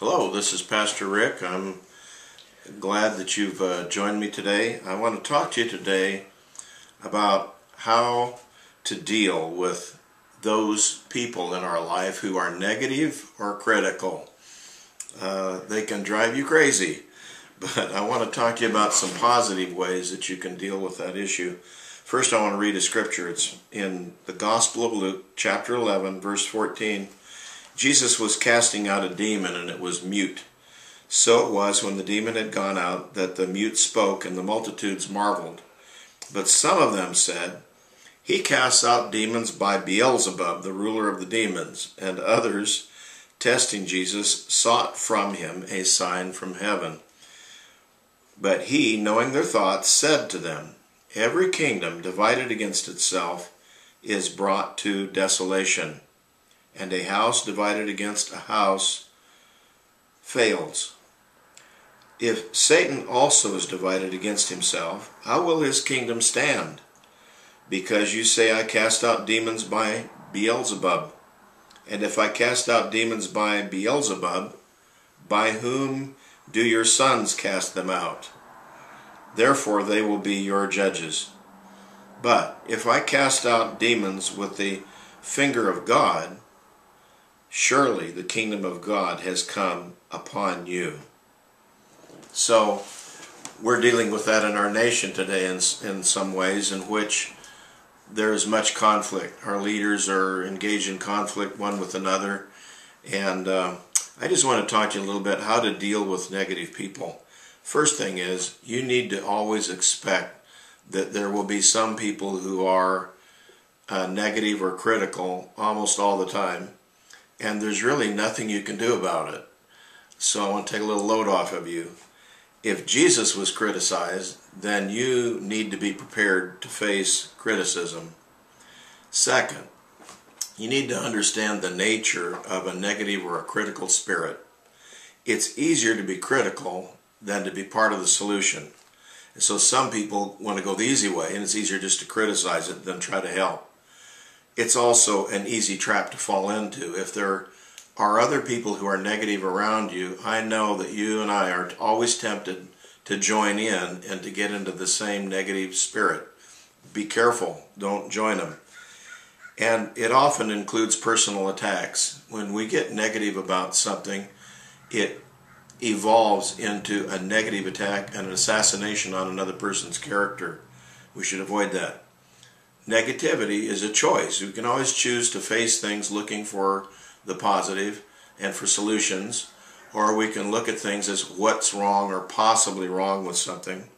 Hello, this is Pastor Rick. I'm glad that you've uh, joined me today. I want to talk to you today about how to deal with those people in our life who are negative or critical. Uh, they can drive you crazy, but I want to talk to you about some positive ways that you can deal with that issue. First, I want to read a scripture. It's in the Gospel of Luke, chapter 11, verse 14. Jesus was casting out a demon and it was mute. So it was when the demon had gone out that the mute spoke and the multitudes marveled. But some of them said, He casts out demons by Beelzebub, the ruler of the demons. And others, testing Jesus, sought from him a sign from heaven. But he, knowing their thoughts, said to them, Every kingdom divided against itself is brought to desolation and a house divided against a house fails. If Satan also is divided against himself, how will his kingdom stand? Because you say, I cast out demons by Beelzebub. And if I cast out demons by Beelzebub, by whom do your sons cast them out? Therefore they will be your judges. But if I cast out demons with the finger of God, surely the kingdom of God has come upon you. So we're dealing with that in our nation today in, in some ways in which there is much conflict. Our leaders are engaged in conflict one with another. And uh, I just want to talk to you a little bit how to deal with negative people. First thing is you need to always expect that there will be some people who are uh, negative or critical almost all the time and there's really nothing you can do about it. So I want to take a little load off of you. If Jesus was criticized, then you need to be prepared to face criticism. Second, you need to understand the nature of a negative or a critical spirit. It's easier to be critical than to be part of the solution. And so some people want to go the easy way, and it's easier just to criticize it than try to help it's also an easy trap to fall into. If there are other people who are negative around you, I know that you and I are always tempted to join in and to get into the same negative spirit. Be careful, don't join them. And it often includes personal attacks. When we get negative about something, it evolves into a negative attack and an assassination on another person's character. We should avoid that negativity is a choice. We can always choose to face things looking for the positive and for solutions, or we can look at things as what's wrong or possibly wrong with something.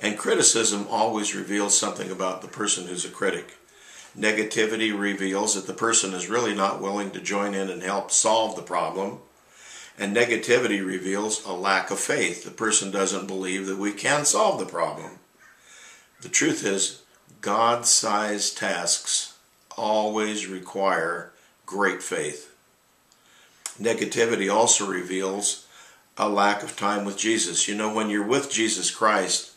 And criticism always reveals something about the person who's a critic. Negativity reveals that the person is really not willing to join in and help solve the problem. And negativity reveals a lack of faith. The person doesn't believe that we can solve the problem. The truth is, God-sized tasks always require great faith. Negativity also reveals a lack of time with Jesus. You know, when you're with Jesus Christ,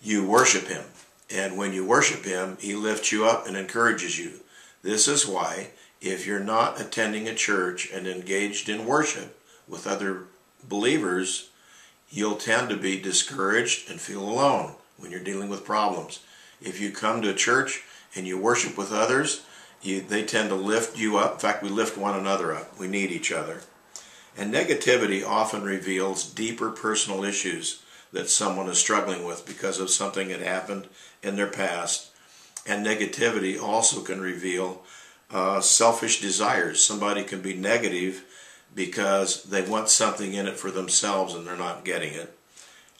you worship Him. And when you worship Him, He lifts you up and encourages you. This is why, if you're not attending a church and engaged in worship with other believers, you'll tend to be discouraged and feel alone when you're dealing with problems. If you come to a church and you worship with others, you, they tend to lift you up. In fact, we lift one another up. We need each other. And negativity often reveals deeper personal issues that someone is struggling with because of something that happened in their past. And negativity also can reveal uh, selfish desires. Somebody can be negative because they want something in it for themselves and they're not getting it.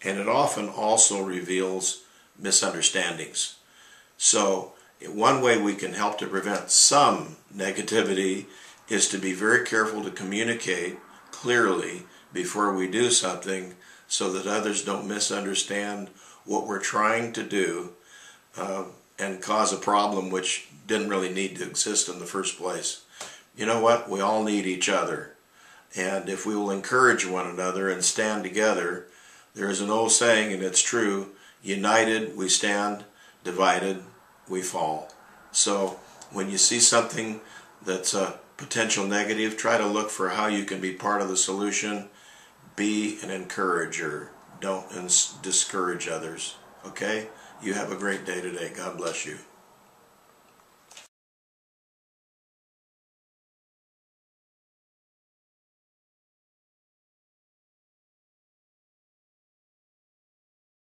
And it often also reveals misunderstandings. So one way we can help to prevent some negativity is to be very careful to communicate clearly before we do something so that others don't misunderstand what we're trying to do uh, and cause a problem which didn't really need to exist in the first place. You know what? We all need each other. And if we will encourage one another and stand together, there is an old saying, and it's true, United we stand, divided we fall. So when you see something that's a potential negative, try to look for how you can be part of the solution. Be an encourager. Don't discourage others. Okay? You have a great day today. God bless you.